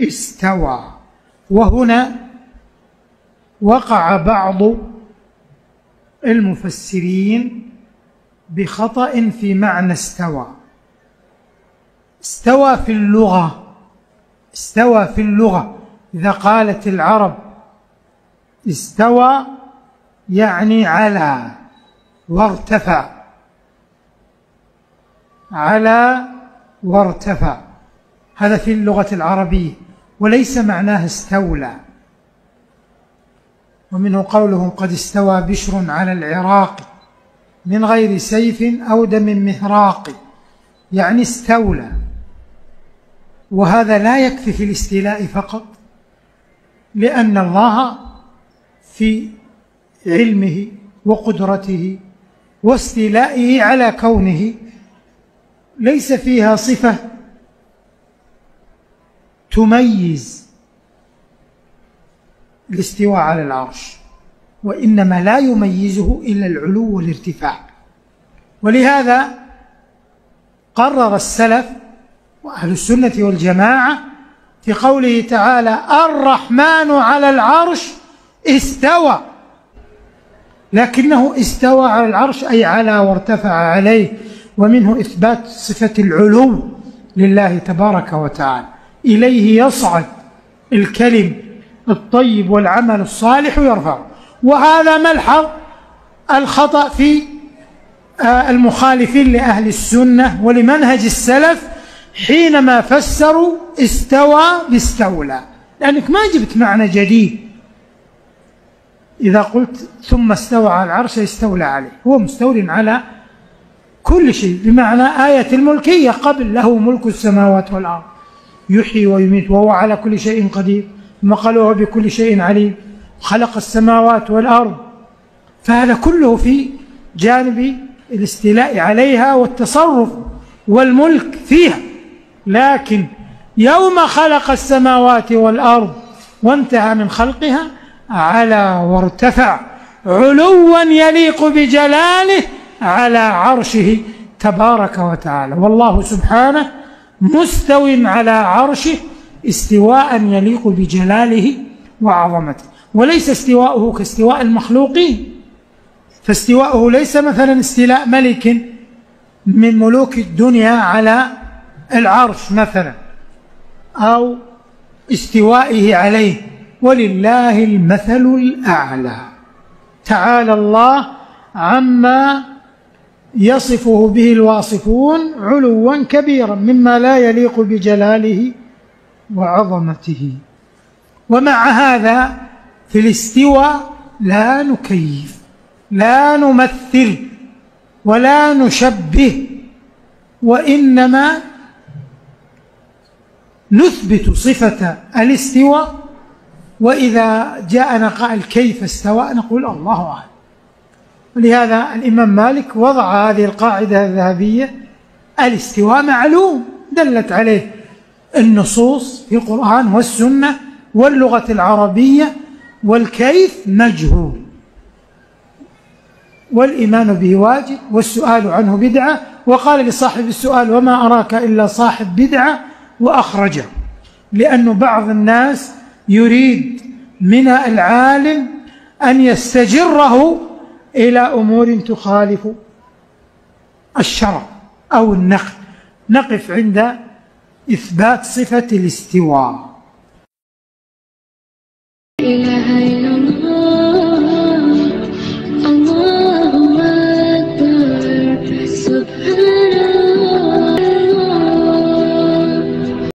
استوى. وهنا وقع بعض المفسرين بخطأ في معنى استوى. استوى في اللغة. استوى في اللغة. إذا قالت العرب استوى يعني على وارتفع. على وارتفع. هذا في اللغة العربية. وليس معناه استولى. ومنه قولهم قد استوى بشر على العراق من غير سيف أو دم مهراق يعني استولى. وهذا لا يكفي في الاستيلاء فقط لأن الله في علمه وقدرته واستيلائه على كونه ليس فيها صفة تميز الاستواء على العرش وإنما لا يميزه إلا العلو والارتفاع. ولهذا قرر السلف وأهل السنة والجماعة في قوله تعالى الرحمن على العرش استوى. لكنه استوى على العرش أي على وارتفع عليه ومنه إثبات صفة العلو لله تبارك وتعالى. إليه يصعد الكلم الطيب والعمل الصالح يرفع وهذا ملحظ الخطأ في آه، المخالفين لأهل السنة ولمنهج السلف حينما فسروا استوى باستولى. لأنك ما جبت معنى جديد. إذا قلت ثم استوى على العرش استولى عليه. هو مستول على كل شيء. بمعنى آية الملكية قبل له ملك السماوات والأرض. يحيي ويميت وهو على كل شيء قدير ثم قال وهو بكل شيء عليم خلق السماوات والأرض. فهذا كله في جانب الاستيلاء عليها والتصرف والملك فيها. لكن يوم خلق السماوات والأرض وانتهى من خلقها على وارتفع علوا يليق بجلاله على عرشه تبارك وتعالى. والله سبحانه مستو على عرشه استواء يليق بجلاله وعظمته. وليس استواءه كاستواء المخلوقين فاستواءه ليس مثلا استيلاء ملك من ملوك الدنيا على العرش مثلا أو استوائه عليه. ولله المثل الأعلى. تعالى الله عما يصفه به الواصفون علوا كبيرا مما لا يليق بجلاله وعظمته. ومع هذا في الاستواء لا نكيف لا نمثل ولا نشبه وإنما نثبت صفة الاستواء. وإذا جاءنا قائل كيف استوى نقول الله أعلم. ولهذا الإمام مالك وضع هذه القاعدة الذهبية الاستواء معلوم دلت عليه النصوص في القرآن والسنة واللغة العربية والكيف مجهول. والإيمان به واجب والسؤال عنه بدعة وقال لصاحب السؤال وما أراك إلا صاحب بدعة وأخرجه. لأن بعض الناس يريد من العالم أن يستجره إلى أمور تخالف الشرع أو النقل نقف عند إثبات صفة الاستواء.